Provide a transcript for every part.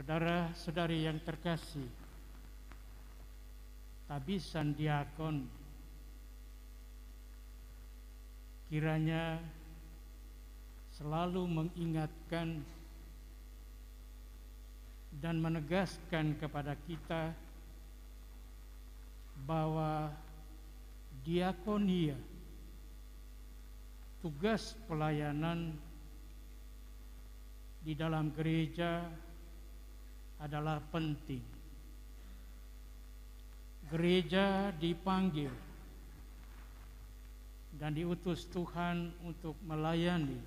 Saudara-saudari yang terkasih, tabisan diakon kiranya selalu mengingatkan dan menegaskan kepada kita bahwa diakonia tugas pelayanan di dalam gereja adalah penting. Gereja dipanggil dan diutus Tuhan untuk melayani.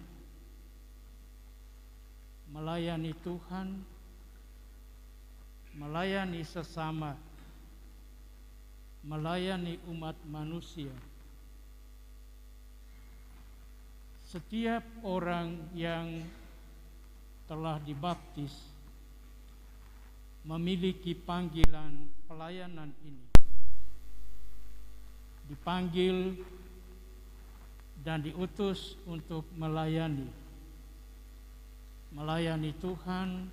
Melayani Tuhan, melayani sesama, melayani umat manusia. Setiap orang yang telah dibaptis memiliki panggilan pelayanan ini. Dipanggil dan diutus untuk melayani. Melayani Tuhan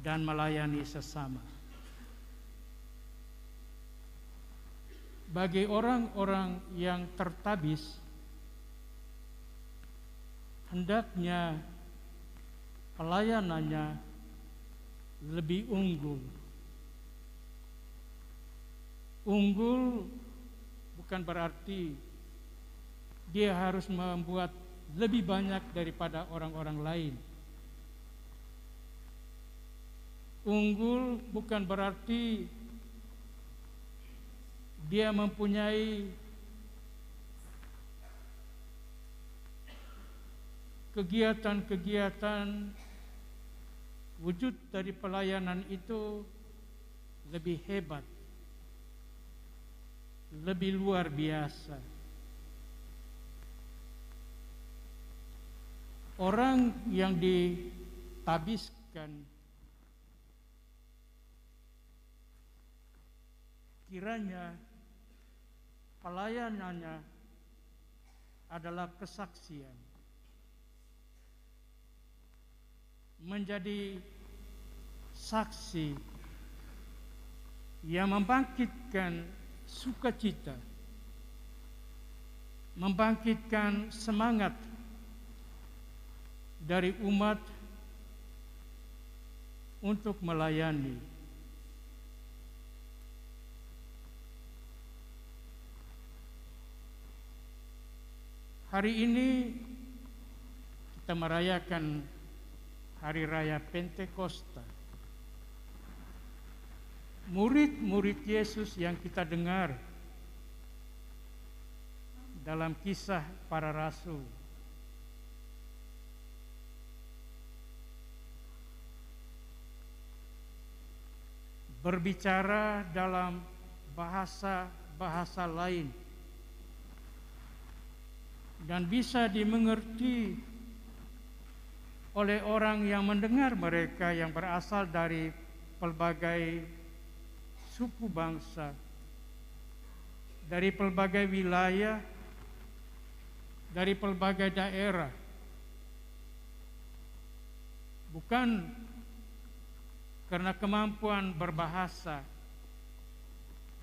dan melayani sesama. Bagi orang-orang yang tertabis, hendaknya pelayanannya lebih unggul. Unggul bukan berarti dia harus membuat lebih banyak daripada orang-orang lain. Unggul bukan berarti dia mempunyai kegiatan-kegiatan wujud dari pelayanan itu lebih hebat, lebih luar biasa. Orang yang ditabiskan kiranya pelayanannya adalah kesaksian menjadi saksi yang membangkitkan sukacita, membangkitkan semangat dari umat untuk melayani. Hari ini kita merayakan hari raya Pentakosta. Murid-murid Yesus yang kita dengar dalam kisah para rasul. Berbicara dalam bahasa-bahasa lain dan bisa dimengerti oleh orang yang mendengar mereka yang berasal dari pelbagai suku bangsa, dari pelbagai wilayah, dari pelbagai daerah. Bukan karena kemampuan berbahasa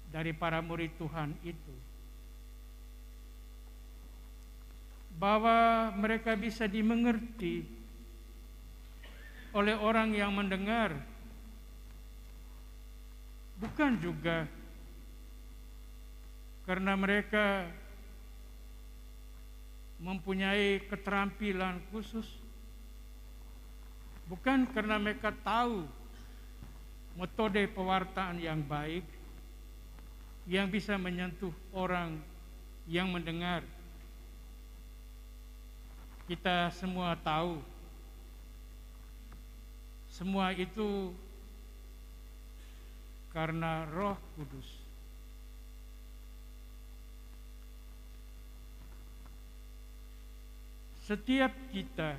dari para murid Tuhan itu, bahwa mereka bisa dimengerti oleh orang yang mendengar, bukan juga karena mereka mempunyai keterampilan khusus, bukan karena mereka tahu metode pewartaan yang baik yang bisa menyentuh orang yang mendengar. Kita semua tahu semua itu karena Roh Kudus. Setiap kita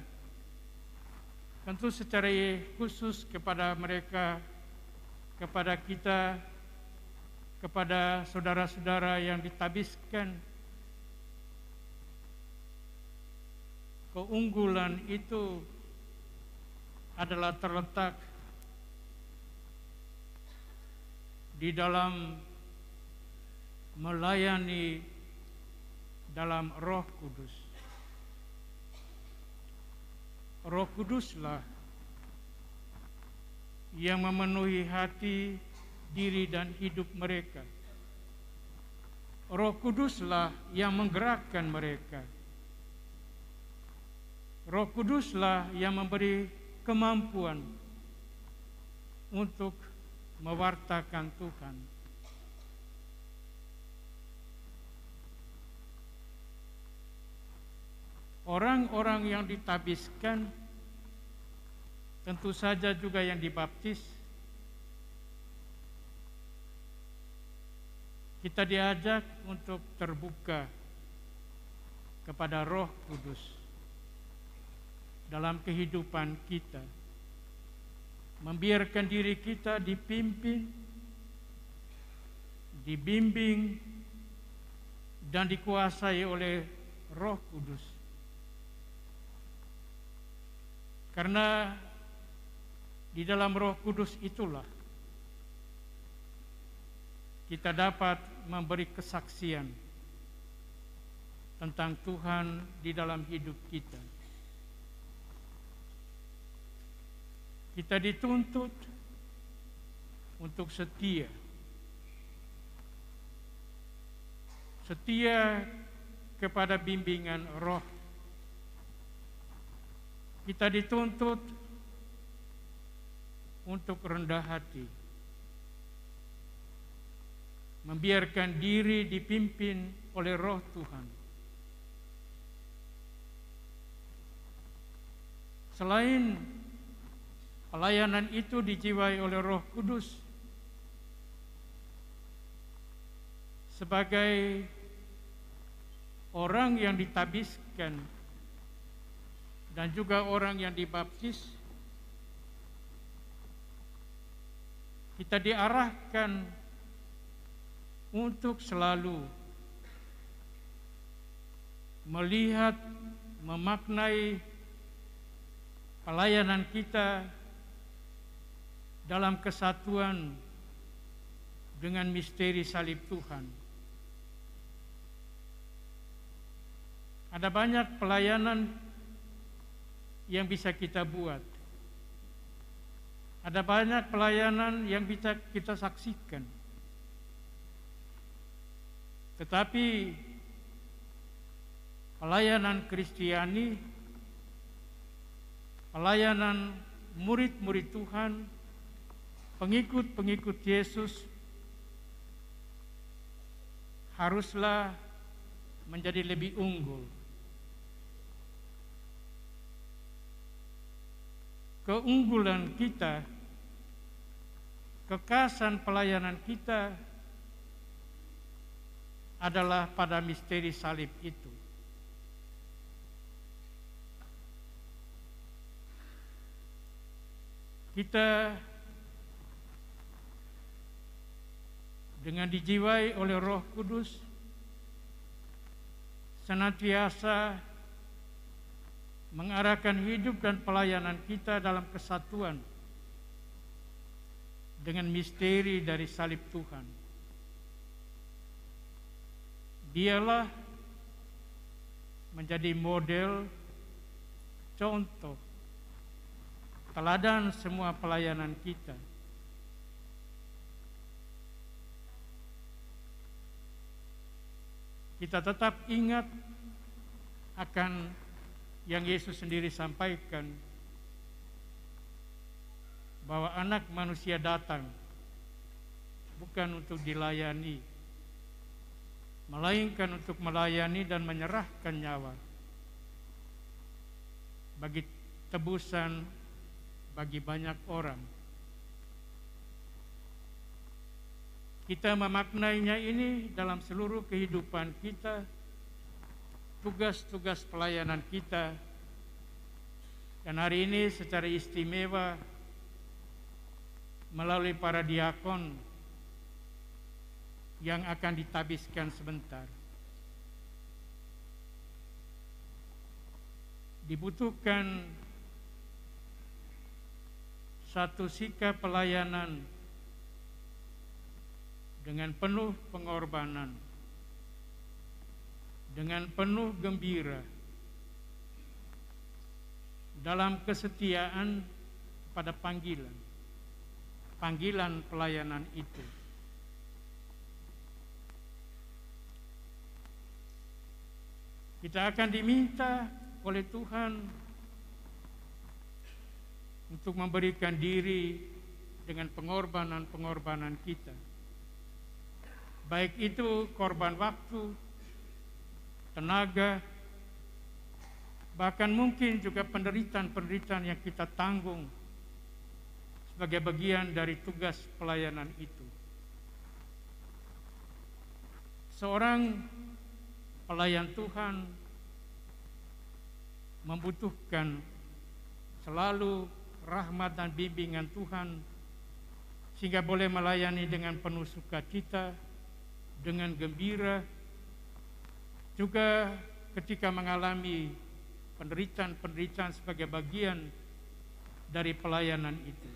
tentu secara khusus kepada mereka kepada kita kepada saudara-saudara yang ditabiskan keunggulan itu adalah terletak di dalam melayani dalam Roh Kudus. Roh Kuduslah yang memenuhi hati, diri, dan hidup mereka. Roh Kuduslah yang menggerakkan mereka. Roh Kuduslah yang memberi kemampuan untuk mewartakan Tuhan. Orang-orang yang ditabiskan tentu saja juga yang dibaptis kita diajak untuk terbuka kepada Roh Kudus dalam kehidupan kita. Membiarkan diri kita dipimpin, dibimbing, dan dikuasai oleh Roh Kudus. Karena di dalam Roh Kudus itulah kita dapat memberi kesaksian tentang Tuhan di dalam hidup kita. Kita dituntut untuk setia. Setia kepada bimbingan roh kita dituntut untuk rendah hati, membiarkan diri dipimpin oleh Roh Tuhan. Selain pelayanan itu dijiwai oleh Roh Kudus. Sebagai orang yang ditabiskan dan juga orang yang dibaptis kita diarahkan untuk selalu melihat memaknai pelayanan kita dalam kesatuan dengan misteri salib Tuhan. Ada banyak pelayanan yang bisa kita buat. Ada banyak pelayanan yang bisa kita saksikan. Tetapi pelayanan Kristiani, pelayanan murid-murid Tuhan, pengikut-pengikut Yesus haruslah menjadi lebih unggul keunggulan kita, kekasan pelayanan kita adalah pada misteri salib itu. Kita dengan dijiwai oleh Roh Kudus senantiasa mengarahkan hidup dan pelayanan kita dalam kesatuan dengan misteri dari salib Tuhan. Dialah menjadi model, contoh, teladan semua pelayanan kita. Kita tetap ingat akan yang Yesus sendiri sampaikan bahwa anak manusia datang bukan untuk dilayani melainkan untuk melayani dan menyerahkan nyawa. Bagi tebusan bagi banyak orang kita memaknainya ini dalam seluruh kehidupan kita tugas-tugas pelayanan kita. Dan hari ini secara istimewa melalui para diakon yang akan ditabiskan sebentar. Dibutuhkan satu sikap pelayanan dengan penuh pengorbanan, dengan penuh gembira, dalam kesetiaan pada panggilan, panggilan pelayanan itu. Kita akan diminta oleh Tuhan untuk memberikan diri dengan pengorbanan-pengorbanan kita. Baik itu korban waktu, tenaga, bahkan mungkin juga penderitaan-penderitaan yang kita tanggung sebagai bagian dari tugas pelayanan itu. Seorang pelayan Tuhan membutuhkan selalu rahmat dan bimbingan Tuhan sehingga boleh melayani dengan penuh sukacita, dengan gembira, juga ketika mengalami penderitaan-penderitaan sebagai bagian dari pelayanan itu.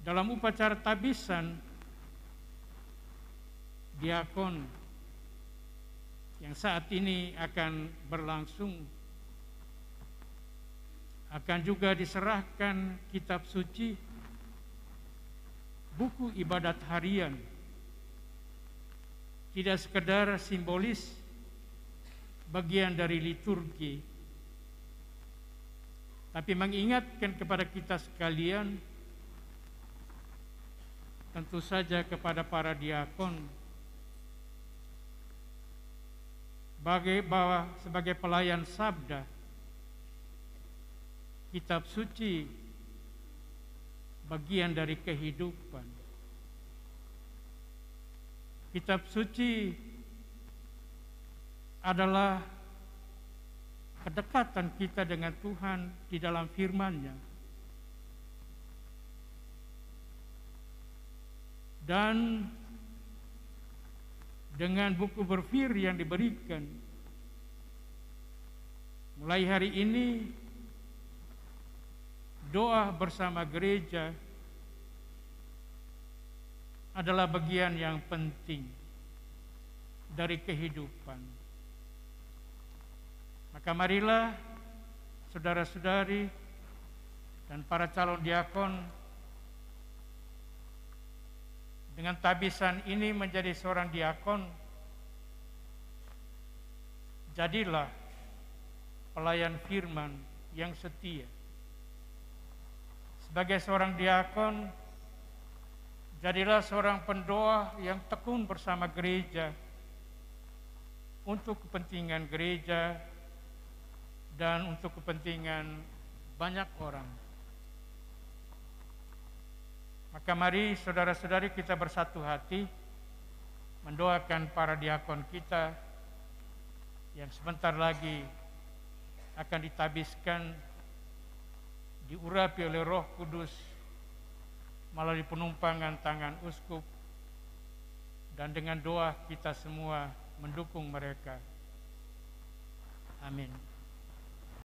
Dalam upacara tabisan diakon yang saat ini akan berlangsung akan juga diserahkan kitab suci buku ibadat harian. Tidak sekedar simbolis bagian dari liturgi tapi mengingatkan kepada kita sekalian tentu saja kepada para diakon sebagai bahwa sebagai pelayan sabda kitab suci bagian dari kehidupan kitab suci adalah kedekatan kita dengan Tuhan di dalam firman-Nya dan dengan buku berfir yang diberikan. Mulai hari ini doa bersama gereja adalah bagian yang penting dari kehidupan. Maka marilah saudara-saudari dan para calon diakon dengan tabisan ini menjadi seorang diakon, jadilah pelayan firman yang setia. Sebagai seorang diakon, jadilah seorang pendoa yang tekun bersama gereja untuk kepentingan gereja dan untuk kepentingan banyak orang. Maka mari saudara-saudari kita bersatu hati mendoakan para diakon kita yang sebentar lagi akan ditabiskan diurapi oleh Roh Kudus melalui penumpangan tangan uskup dan dengan doa kita semua mendukung mereka. Amin.